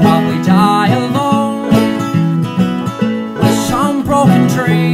probably die alone. With some broken dream